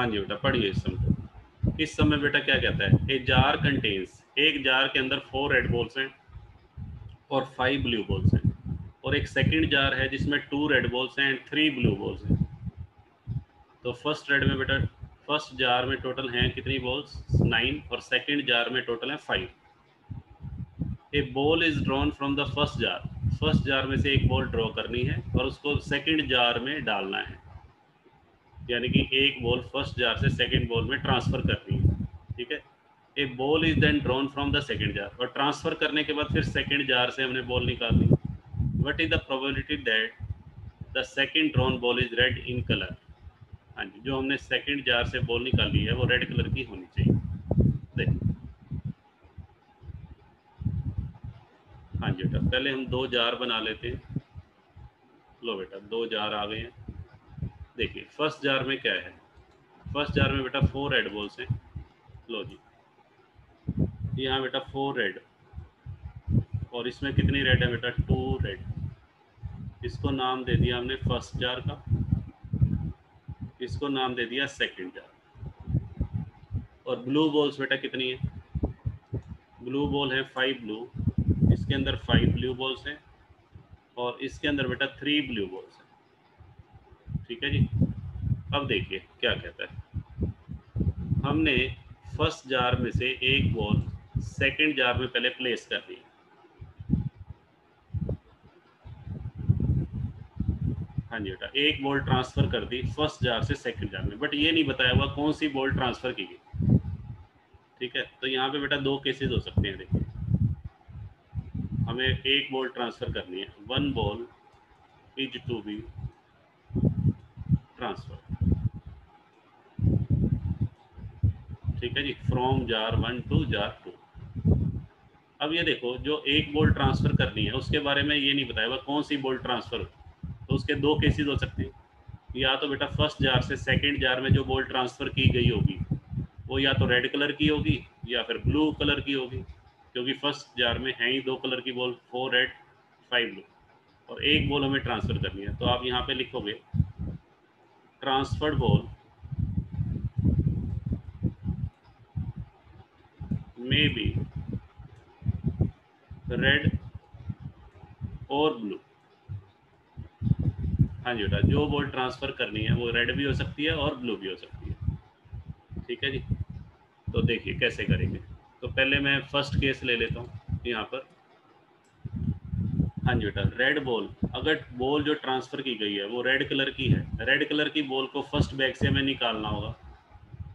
हाँ जी बेटा, पढ़िए इस समय। इस समय बेटा क्या कहता है? ए जार कंटेन्स एक जार के अंदर फोर रेड बॉल्स हैं और फाइव ब्लू बॉल्स हैं। और एक सेकंड जार है जिसमें टू रेड बॉल्स हैं एंड थ्री ब्लू बॉल्स हैं। तो फ़र्स्ट रेड में बेटा फ़र्स्ट जार में टोटल हैं कितनी बॉल्स नाइन और सेकंड जार में टोटल है five a ball is drawn from the first jar first jar में से एक बॉल ड्रॉ करनी है और उसको सेकंड जार में डालना है। यानी कि एक बॉल फ़र्स्ट जार से सेकंड बॉल में ट्रांसफ़र करनी है, ठीक है? A ball is then drawn from the second jar और ट्रांसफ़र करने के बाद फिर सेकेंड जार से हमने बॉल निकालनी what is the probability that the second drawn ball is red in colour हाँ जी, जो हमने सेकेंड जार से बॉल निकाली है, वो रेड कलर की होनी चाहिए। देख। हाँ जी बेटा, पहले हम दो जार बना लेते हैं। लो बेटा, दो जार आ गए हैं। देखिए फ़र्स्ट जार में क्या है? फ़र्स्ट जार में बेटा फोर रेड बॉल्स हैं। लो जी। यहाँ बेटा फोर रेड और इसमें कितनी रेड है बेटा? टू रेड इसको नाम दे दिया हमने फ़र्स्ट जार का। इसको नाम दे दिया सेकंड जार और ब्लू बॉल्स बेटा कितनी है? ब्लू बॉल है फाइव ब्लू इसके अंदर फाइव ब्लू बॉल्स हैं। और इसके अंदर बेटा थ्री ब्लू बॉल्स ठीक है जी? अब देखिए, क्या कहता है। हमने फ़र्स्ट जार में से एक बॉल सेकंड जार में पहले प्लेस कर दी। हाँ जी बेटा, एक बॉल ट्रांसफ़र कर दी फ़र्स्ट जार से सेकंड जार में। बट ये नहीं बताया हुआ कौन सी बॉल ट्रांसफ़र की गई। ठीक है? तो यहाँ पे बेटा दो केसेस हो सकते हैं, देखिए। हमें एक बॉल ट्रांसफ़र करनी है। One ball is to be transfer ठीक है जी? From jar one to jar two अब ये देखो, जो एक बॉल ट्रांसफ़र करनी है, उसके बारे में ये नहीं बताया हुआ कौन सी बॉल ट्रांसफ़र तो उसके दो केसेस हो सकते हैं। या तो बेटा फ़र्स्ट जार से सेकंड जार में जो बोल ट्रांसफ़र की गई होगी, वो या तो रेड कलर की होगी, या फिर ब्लू कलर की होगी, क्योंकि फ़र्स्ट जार में है ही दो कलर की ball four red five blue और एक बॉल हमें ट्रांसफ़र करनी है। तो आप यहाँ पे लिखोगे transferred ball may be red और ब्लू। हाँ जी बेटा, जो बॉल ट्रांसफ़र करनी है वो रेड भी हो सकती है और ब्लू भी हो सकती है। ठीक है जी? तो देखिए कैसे करेंगे। तो पहले मैं फ़र्स्ट केस ले लेता हूँ यहाँ पर। हाँ जी बेटा रेड बॉल अगर बॉल जो ट्रांसफ़र की गई है, वो रेड कलर की है। रेड कलर की बॉल को फ़र्स्ट बैग से हमें निकालना होगा।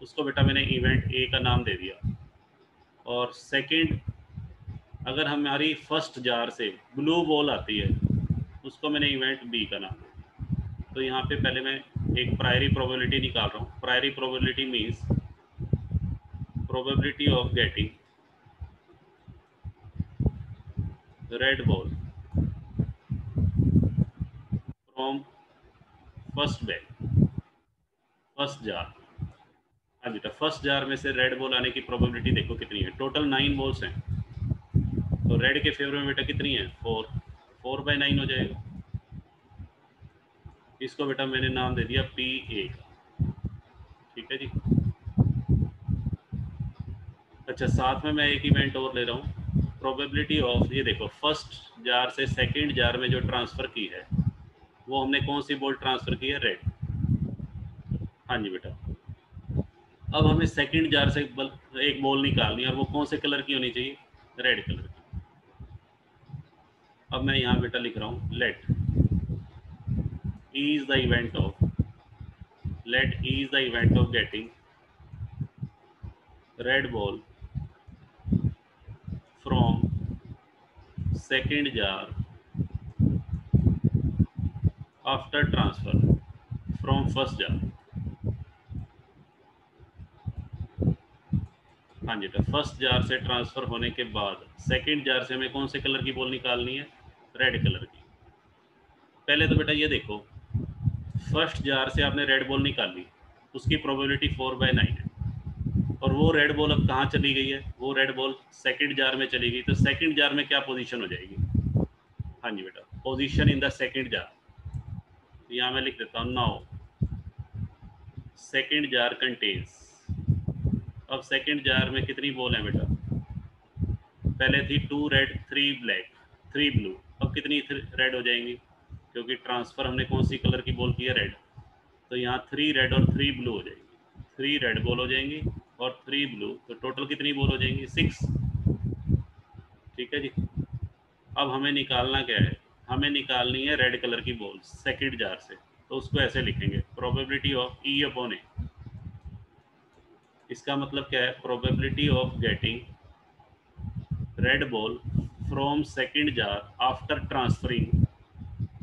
उसको बेटा मैंने इवेंट ए का नाम दे दिया। और सेकंड अगर हमारी फ़र्स्ट जार से ब्लू बॉल आती है, उसको मैंने इवेंट बी का नाम दिया। तो यहाँ पे पहले मैं एक प्रायरी प्रोबेबिलिटी निकाल रहा हूँ। Priori probability means probability of getting red ball from first bag, first jar. हाँ बेटा फ़र्स्ट जार में से रेड बॉल आने की प्रोबेबिलिटी देखो कितनी है। टोटल नाइन बॉल्स हैं। तो रेड के फेवर में बेटा कितनी है? फोर फोर बाई नाइन हो जाएगा। इसको बेटा मैंने नाम दे दिया पी ए का ठीक है जी? अच्छा साथ में मैं एक इवेंट और ले रहा हूँ। प्रोबेबिलिटी ऑफ़ ये देखो फ़र्स्ट जार से सेकंड जार में जो ट्रांसफ़र की है वो हमने कौन सी बॉल ट्रांसफ़र की है? रेड हाँ जी बेटा। अब हमें सेकंड जार से बल, एक बॉल निकालनी है और वो कौन से कलर की होनी चाहिए? रेड कलर की। अब मैं यहाँ बेटा लिख रहा हूँ let is the event of let is the event of getting red ball from second jar after transfer from first jar हाँ जी फ़र्स्ट जार से ट्रांसफ़र होने के बाद सेकंड जार से हमें कौन से कलर की बॉल निकालनी है? रेड कलर की। पहले तो बेटा ये देखो फ़र्स्ट जार से आपने रेड बॉल निकाली, उसकी प्रोबेबिलिटी फोर बाय नाइन है। और वो रेड बॉल अब कहाँ चली गई है? वो रेड बॉल सेकंड जार में चली गई तो सेकंड जार में क्या पोजीशन हो जाएगी? हाँ जी बेटा position in the second jar यहाँ मैं लिख देता हूँ नाउ सेकंड जार कंटेन्स अब सेकंड जार में कितनी बॉल है बेटा? पहले थी two red three black three blue अब कितनी रेड हो जाएँगी? क्योंकि ट्रांसफ़र हमने कौन सी कलर की बॉल की है? रेड तो यहाँ थ्री रेड और थ्री ब्लू हो जाएगी। थ्री रेड बॉल हो जाएँगी और थ्री ब्लू तो टोटल कितनी बॉल हो जाएँगी? सिक्स ठीक है जी? अब हमें निकालना क्या है? हमें निकालनी है रेड कलर की बॉल सेकेंड जार से। तो उसको ऐसे लिखेंगे probability of E upon A इसका मतलब क्या है? Probability of getting red ball from second jar after transferring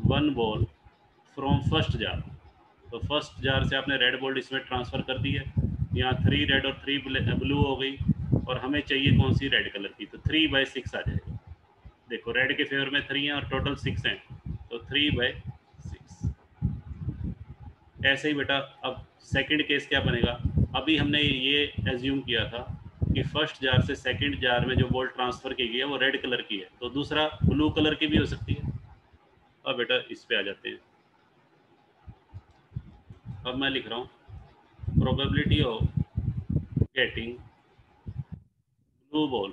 one ball from first jar तो फ़र्स्ट जार से आपने रेड बॉल इसमें ट्रांसफ़र कर दी है। यहाँ थ्री रेड और थ्री ब्लू हो गई और हमें चाहिए कौन सी रेड कलर की? तो थ्री बाई सिक्स आ जाएगा। देखो रेड के फेवर में थ्री हैं और टोटल सिक्स हैं। तो थ्री बाई सिक्स ऐसे ही बेटा, अब सेकंड केस क्या बनेगा? अभी हमने ये एज्यूम किया था कि फ़र्स्ट जार से सेकंड जार में जो बॉल ट्रांसफ़र की गई है, वो रेड कलर की है। तो दूसरा ब्लू कलर की भी हो सकती है। अब बेटा, इस पे आ जाते हैं। अब मैं लिख रहा हूँ। Probability of getting blue ball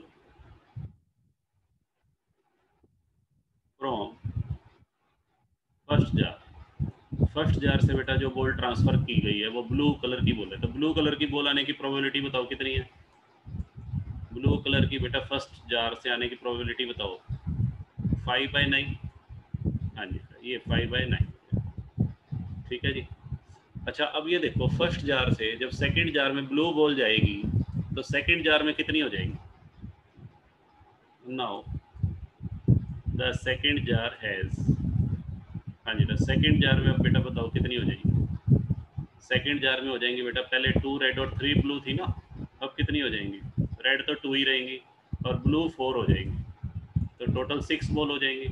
first jar first jar से बेटा जो बॉल ट्रांसफ़र की गई है, वो ब्लू कलर की बॉल है। तो ब्लू कलर की बॉल आने की प्रोबेबिलिटी बताओ कितनी है? ब्लू कलर की बेटा फ़र्स्ट जार से आने की प्रोबेबिलिटी बताओ। फाइव बाई नाइन हाँ जी, ये फाइव बाई नाइन ठीक है जी? अच्छा अब ये देखो फ़र्स्ट जार से जब सेकंड जार में ब्लू बॉल जाएगी तो सेकंड जार में कितनी हो जाएगी? Now the second jar has. हाँ जी, द सेकेंड जार में अब बेटा बताओ कितनी हो जाएगी? सेकेंड जार में हो जाएँगी बेटा, पहले टू रेड और थ्री ब्लू थी ना, अब कितनी हो जाएँगी? रेड तो टू ही रहेंगी और ब्लू फोर हो जाएँगी। तो टोटल सिक्स बॉल हो जाएँगी।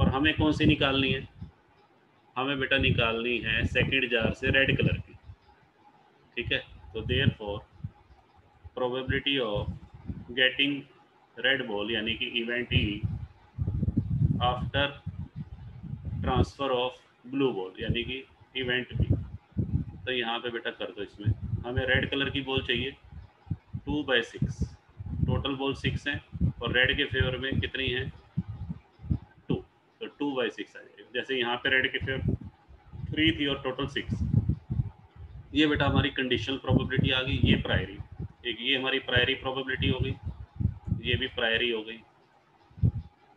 और हमें कौन सी निकालनी है? हमें बेटा निकालनी है सेकेंड जार से रेड कलर की। ठीक है? तो therefore probability of getting red ball यानी कि event E after transfer of blue ball यानी कि इवेंट बी तो यहाँ पे बेटा कर दो इसमें। हमें रेड कलर की बॉल चाहिए। Two by six total ball six हैं और रेड के फेवर में कितनी है? टू तो टू बाई सिक्स आ जाएगी। जैसे यहाँ पे रेड के फेवर थ्री थी और टोटल सिक्स ये बेटा हमारी कंडीशनल प्रोबेबिलिटी आ गई। ये प्रायरी एक ये हमारी प्रायरी प्रोबेबिलिटी हो गई। ये भी प्रायरी हो गई।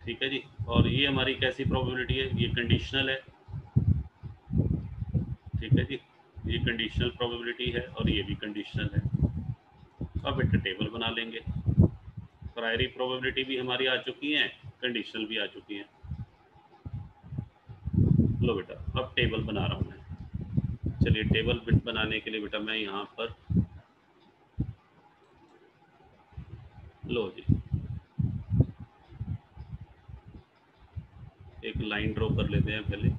ठीक है जी? और ये हमारी कैसी प्रोबेबिलिटी है, ये कंडीशनल है। ठीक है जी? ये कंडीशनल प्रोबेबिलिटी है और ये भी कंडीशनल है। अब एक टेबल बना लेंगे। प्रायरी प्रोबेबिलिटी भी हमारी आ चुकी है कंडीशनल भी आ चुकी है। लो बेटा, अब टेबल बना रहा हूँ मैं। चलिए टेबल बिट बनाने के लिए बेटा मैं यहाँ पर लो जी। एक लाइन ड्रॉ कर लेते हैं पहले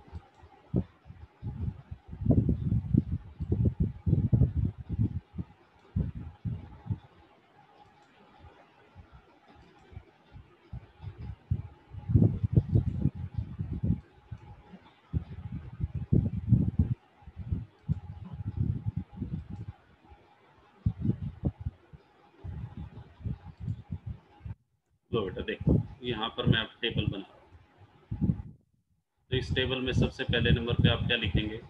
लो बेटा देखो यहाँ पर मैं अब टेबल बना रहा हूँ तो इस टेबल में सबसे पहले नंबर पे आप क्या लिखेंगे?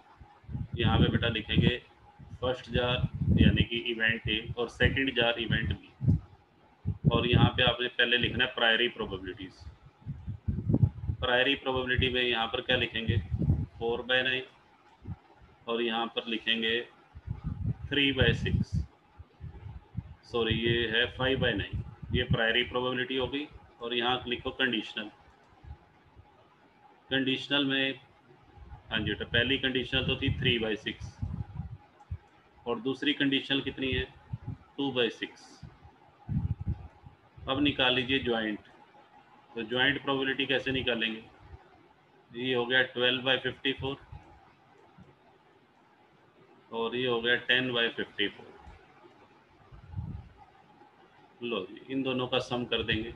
यहाँ पे बेटा लिखेंगे फ़र्स्ट जार यानी कि इवेंट ए और सेकंड जार इवेंट बी और यहाँ पे आपने पहले लिखना है प्रायरी प्रोबेबिलिटीज प्रायरी प्रोबेबिलिटी में यहाँ पर क्या लिखेंगे? फोर बाय नाइन और यहाँ पर लिखेंगे थ्री बाय सिक्स सॉरी ये है फाइव बाय नाइन ये प्रायरी प्रोबेबिलिटी हो गई और यहाँ लिखो कंडीशनल कंडीशनल में हाँ जी बेटा, पहली कंडीशनल तो थी थ्री बाई सिक्स और दूसरी कंडीशनल कितनी है? टू बाई सिक्स अब निकाल लीजिए ज्वाइंट तो ज्वाइंट प्रोबेबिलिटी कैसे निकालेंगे? ये हो गया ट्वेल्व बाई फिफ्टी फोर और ये हो गया टेन बाई फिफ्टी फोर लो जी, इन दोनों का सम कर देंगे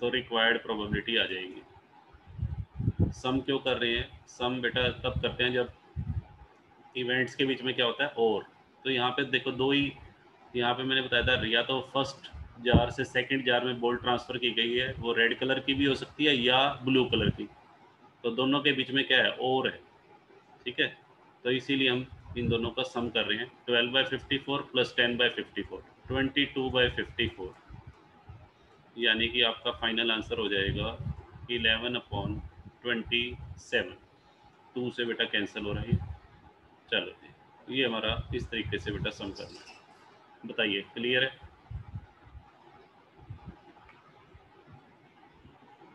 तो रिक्वायर्ड प्रोबेबिलिटी आ जाएगी। सम क्यों कर रहे हैं? सम बेटा तब करते हैं जब इवेंट्स के बीच में क्या होता है? और। तो यहाँ पे देखो दो ही, यहाँ पे मैंने बताया था, या तो फ़र्स्ट जार से सेकंड जार में बोल्ट ट्रांसफ़र की गई है, वो रेड कलर की भी हो सकती है या ब्लू कलर की। तो दोनों के बीच में क्या है? और है। ठीक है? तो इसीलिए हम इन दोनों का सम कर रहे हैं। Twelve by fifty four plus ten by fifty four twenty two by fifty four यानी कि आपका फाइनल आंसर हो जाएगा eleven upon twenty seven two से बेटा कैंसिल हो रहा है चलो जी। ये हमारा इस तरीके से बेटा सम करना है। बताइए क्लियर है?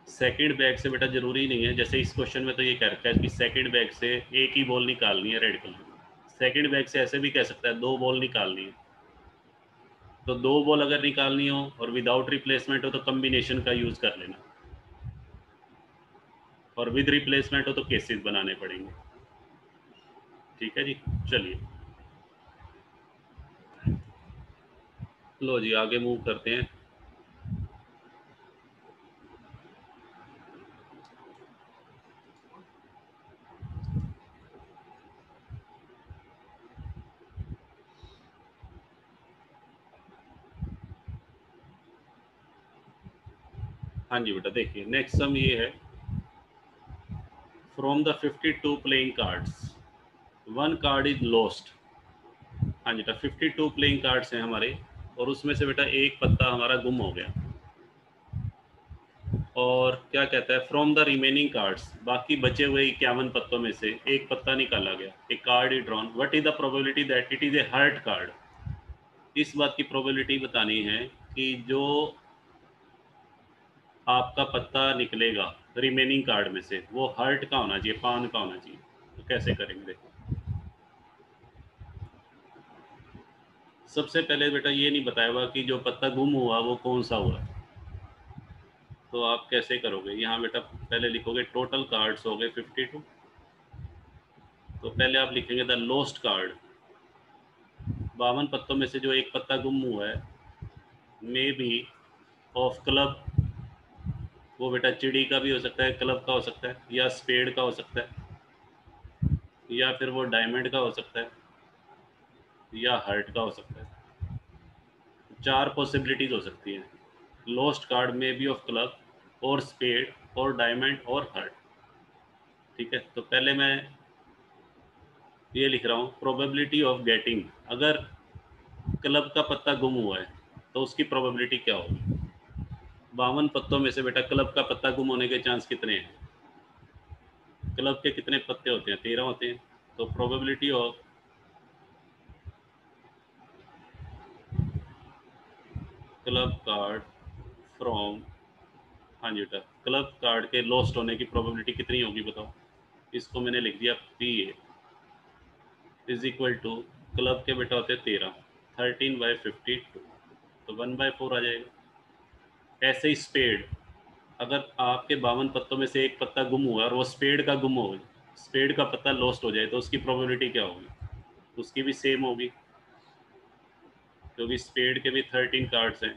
सेकंड बैग से बेटा ज़रूरी नहीं है। जैसे इस क्वेश्चन में तो ये कह रखा है कि सेकंड बैग से एक ही बॉल निकालनी है रेड कलर में। सेकंड बैग से ऐसे भी कह सकता है, दो बॉल निकालनी है। तो दो बॉल अगर निकालनी हो और विदाउट रिप्लेसमेंट हो तो कम्बिनेशन का यूज़ कर लेना। और विद रिप्लेसमेंट हो तो केसेस बनाने पड़ेंगे। ठीक है जी? चलिए। लो जी, आगे मूव करते हैं। हाँ जी बेटा, देखिए नेक्स्ट सम ये है। The fifty two playing cards one card is lost हाँ जी बेटा टू प्लेइंग कार्ड्स हैं हमारे, और उसमें से बेटा एक पत्ता हमारा गुम हो गया। और क्या कहता है फ्रॉम द रिमेनिंग कार्ड्स बाकी बचे हुए इक्यावन पत्तों में से एक पत्ता निकाला गया, एक card is drawn what is the probability that it is a heart card इस बात की प्रोबेबिलिटी बतानी है कि जो आपका पत्ता निकलेगा रिमेनिंग कार्ड में से, वो हर्ट का होना चाहिए, पान का होना चाहिए। तो कैसे करेंगे देखो। सबसे पहले बेटा ये नहीं बताया हुआ कि जो पत्ता गुम हुआ, वो कौन सा हुआ? तो आप कैसे करोगे? यहाँ बेटा पहले लिखोगे टोटल कार्ड्स हो गए फिफ्टी टू तो पहले आप लिखेंगे द लोस्ट कार्ड बावन पत्तों में से जो एक पत्ता गुम हुआ है मे बी ऑफ़ क्लब वो बेटा चिड़ी का भी हो सकता है, क्लब का हो सकता है, या स्पेड का हो सकता है, या फिर वो डायमंड का हो सकता है, या हर्ट का हो सकता है। चार पॉसिबिलिटीज हो सकती हैं लोस्ट कार्ड में बी ऑफ़ क्लब और स्पेड और डायमंड और हर्ट ठीक है तो पहले मैं ये लिख रहा हूँ प्रोबेबिलिटी ऑफ़ गेटिंग अगर क्लब का पत्ता गुम हुआ है तो उसकी प्रोबेबिलिटी क्या होगी? बावन पत्तों में से बेटा क्लब का पत्ता गुम होने के चांस कितने हैं? क्लब के कितने पत्ते होते हैं? तेरह होते हैं। तो probability of club card from हाँ जी बेटा, क्लब कार्ड के लॉस्ट होने की प्रोबेबिलिटी कितनी होगी बताओ? इसको मैंने लिख दिया P A is equal to club के बेटा होते हैं तेरह। थर्टीन बाई फिफ्टी टू तो वन बाई फोर आ जाएगा। ऐसे ही स्पेड। अगर आपके बावन पत्तों में से एक पत्ता गुम हुआ और वो स्पेड का गुम हो स्पेड का पत्ता लॉस्ट हो जाए तो उसकी प्रोबेबिलिटी क्या होगी? उसकी भी सेम होगी। क्योंकि स्पेड के भी थर्टीन कार्ड्स हैं।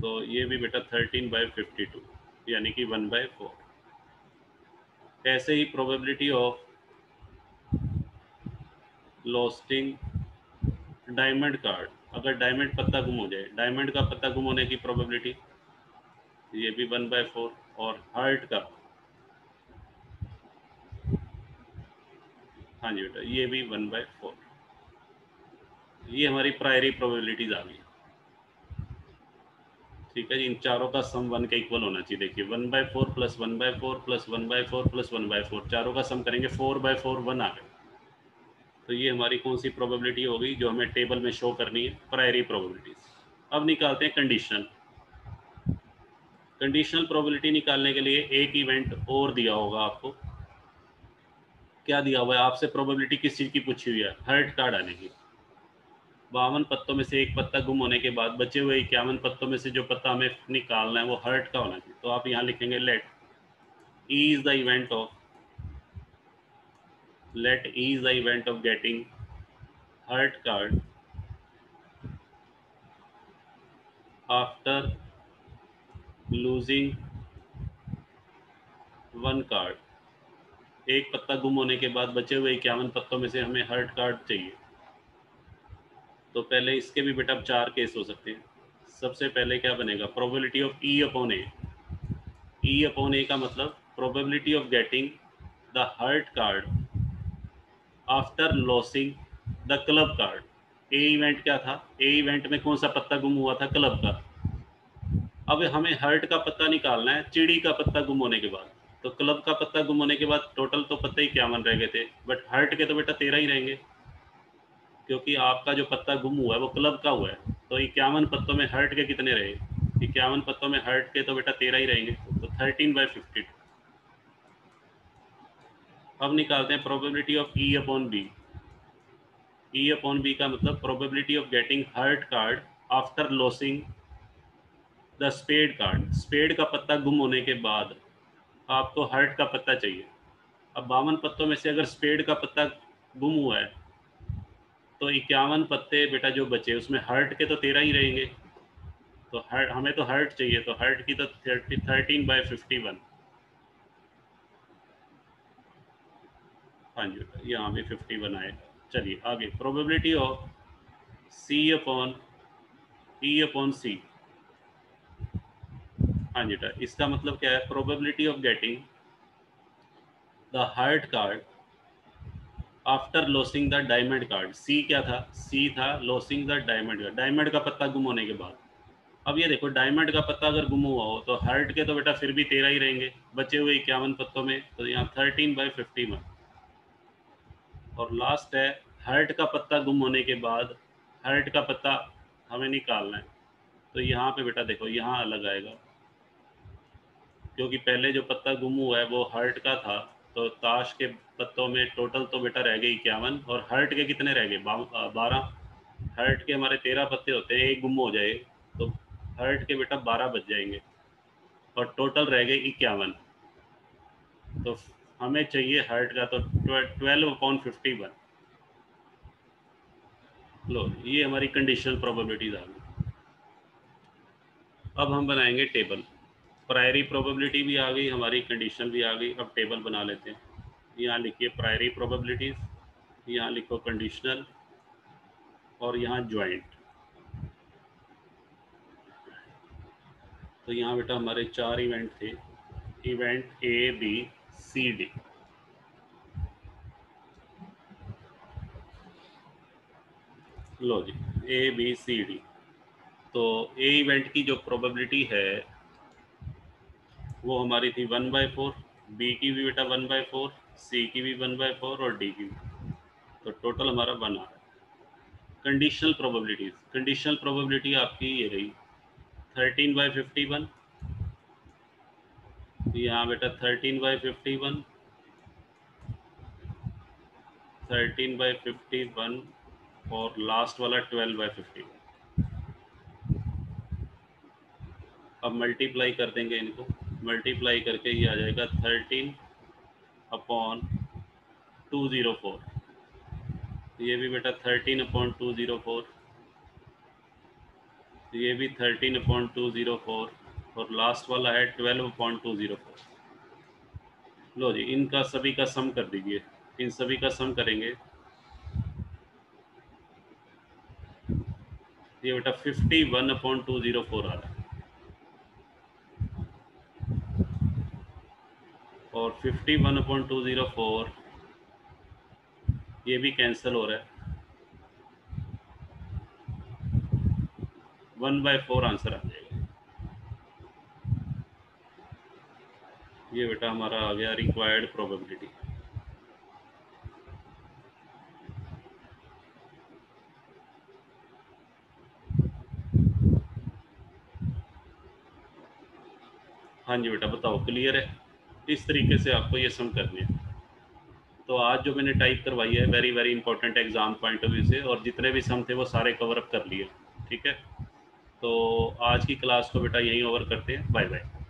तो ये भी बेटा थर्टीन बाई फिफ्टी टू यानी कि वन बाई फोर ऐसे ही probability of losting diamond card अगर डायमंड पत्ता गुम हो जाए डायमंड का पत्ता गुम होने की प्रोबेबिलिटी ये भी वन बाय फोर और हार्ट का। हाँ जी बेटा, ये भी वन बाय फोर ये हमारी प्रायरी प्रोबेबिलिटीज आ गई। ठीक है जी, इन चारों का सम वन के इक्वल होना चाहिए। देखिए one by four plus one by four plus one by four plus one by four चारों का सम करेंगे फोर बाय फोर वन आ गए तो ये हमारी कौन सी प्रोबेबिलिटी होगी जो हमें टेबल में शो करनी है? प्रायरी प्रोबेबिलिटीज अब निकालते हैं कंडीशनल कंडीशनल प्रोबेबिलिटी निकालने के लिए एक इवेंट और दिया होगा आपको। क्या दिया हुआ है? आपसे प्रोबेबिलिटी किस चीज़ की पूछी हुई है? हर्ट कार्ड आने की। बावन पत्तों में से एक पत्ता गुम होने के बाद बचे हुए इक्यावन पत्तों में से जो पत्ता हमें निकालना है वो हर्ट का होना चाहिए। तो आप यहाँ लिखेंगे let is the event of E is the event of getting heart card after losing one card एक पत्ता गुम होने के बाद बचे हुए इक्यावन पत्तों में से हमें हर्ट कार्ड चाहिए। तो पहले इसके भी बेटा चार केस हो सकते हैं। सबसे पहले क्या बनेगा? Probability of E upon A E upon A का मतलब probability of getting the heart card after losing the club card A event क्या था? ए इवेंट में कौन सा पत्ता गुम हुआ था? क्लब का। अब हमें हर्ट का पत्ता निकालना है, चिड़ी का पत्ता गुम होने के बाद। तो क्लब का पत्ता गुम होने के बाद टोटल तो पत्ते ही इक्यावन रह गए थे? बट हर्ट के तो बेटा तेरह ही रहेंगे। क्योंकि आपका जो पत्ता गुम हुआ है, वो क्लब का हुआ है। तो इक्यावन पत्तों में हर्ट के कितने रहे? इक्यावन पत्तों में हर्ट के तो बेटा तेरह ही रहेंगे। तो थर्टीन बाई फिफ्टी अब निकालते हैं probability of E upon B E upon B का मतलब probability of getting heart card after losing the spade card spade का पत्ता गुम होने के बाद आपको हर्ट का पत्ता चाहिए। अब बावन पत्तों में से अगर स्पेड का पत्ता गुम हुआ है तो इक्यावन पत्ते बेटा जो बचे, उसमें हर्ट के तो तेरह ही रहेंगे। तो हर्ट हमें तो हर्ट चाहिए तो हर्ट की तो thirty thirteen by fifty one हाँ जी यहाँ भी फिफ्टी वन आए। चलिए, आगे। Probability of C upon E upon C हाँ जी बेटा इसका मतलब क्या है? Probability of getting the heart card after losing the diamond card C क्या था? सी था losing the diamond card diamond का पत्ता गुम होने के बाद। अब ये देखो डायमंड का पत्ता अगर गुम हुआ हो तो हार्ट के तो बेटा फिर भी तेरह ही रहेंगे। बचे हुए इक्यावन पत्तों में तो यहाँ थर्टीन बाई फिफ्टी वन और लास्ट है हर्ट का पत्ता गुम होने के बाद हर्ट का पत्ता हमें निकालना है। तो यहाँ पे बेटा देखो, यहाँ अलग आएगा। क्योंकि पहले जो पत्ता गुम हुआ है वो हर्ट का था तो ताश के पत्तों में टोटल तो बेटा रह गए इक्यावन, और हर्ट के कितने रह गए? बारह। हर्ट के हमारे तेरह पत्ते होते हैं, एक गुम हो जाए तो हर्ट के बेटा बारह बच जाएँगे। और टोटल रह गए इक्यावन। तो हमें चाहिए हर्ट का तो ट्वेल्व अपॉन फिफ्टी वन। लो, ये हमारी कंडीशनल प्रोबेबिलिटीज आ गई। अब हम बनाएँगे टेबल प्रायरी प्रोबेबिलिटी भी आ गई, हमारी कंडीशनल भी आ गई। अब टेबल बना लेते हैं। यहाँ लिखिए प्रायरी प्रोबेबिलिटीज़ यहाँ लिखो कंडीशनल और यहाँ ज्वाइंट तो यहाँ बेटा हमारे चार इवेंट थे। Event A B C D लो जी ए बी सी डी तो ए इवेंट की जो प्रोबेबिलिटी है, वो हमारी थी वन बाई फोर बी की भी बेटा वन बाई फोर सी की भी वन बाई फोर और डी की भी। तो टोटल हमारा वन आ रहा। है कंडीशनल प्रोबेबिलिटीज कंडीशनल प्रोबेबिलिटी आपकी ये रही। थर्टीन बाई फिफ्टी वन यहाँ बेटा thirteen by fifty one thirteen by fifty one और लास्ट वाला ट्वेल्व बाई फिफ्टी वन अब मल्टीप्लाई कर देंगे इनको। मल्टीप्लाई करके ये आ जाएगा thirteen upon two zero four ये भी बेटा thirteen upon two zero four ये भी thirteen upon two zero four और लास्ट वाला है twelve point two zero four लो जी, इनका सभी का सम कर दीजिए। इन सभी का सम करेंगे। ये बेटा fifty one upon two zero four आ रहा है। और fifty one upon two zero four ये भी कैंसिल हो रहा है। वन बाय फोर आंसर आ जाएगा। ये बेटा हमारा आ गया रिक्वायर्ड प्रोबेबिलिटी हाँ जी बेटा, बताओ क्लियर है? इस तरीके से आपको ये सम करने है। तो आज जो मैंने टाइप करवाई है very very important exam point of view से, और जितने भी सम थे वो सारे कवर अप कर लिए, ठीक है? तो आज की क्लास को बेटा यहीं ओवर करते हैं। Bye bye